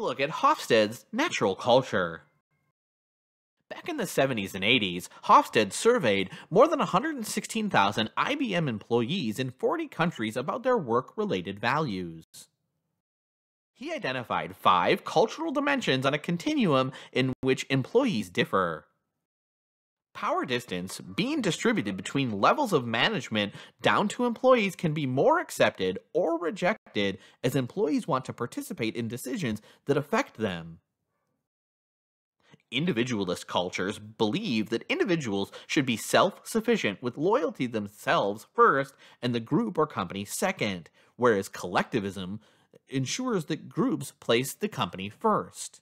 look at Hofstede's natural culture. Back in the 70s and 80s, Hofstede surveyed more than 116,000 IBM employees in 40 countries about their work related values. He identified five cultural dimensions on a continuum in which employees differ. Power distance being distributed between levels of management down to employees can be more accepted or rejected as employees want to participate in decisions that affect them. Individualist cultures believe that individuals should be self sufficient with loyalty themselves first and the group or company second, whereas collectivism ensures that groups place the company first.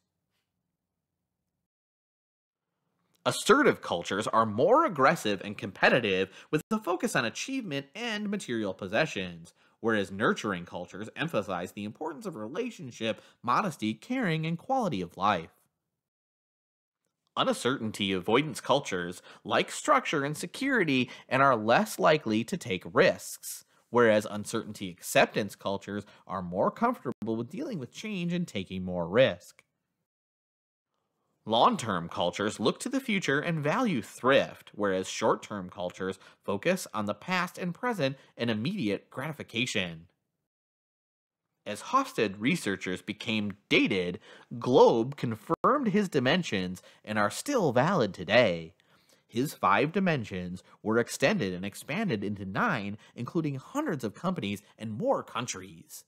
Assertive cultures are more aggressive and competitive with a focus on achievement and material possessions, whereas nurturing cultures emphasize the importance of relationship, modesty, caring, and quality of life. Uncertainty avoidance cultures like structure and security and are less likely to take risks, whereas uncertainty acceptance cultures are more comfortable with dealing with change and taking more risk. Long term cultures look to the future and value thrift, whereas short term cultures focus on the past and present and immediate gratification. As Hofstede researchers became dated, Globe confirmed his dimensions and are still valid today. His five dimensions were extended and expanded into nine, including hundreds of companies and more countries.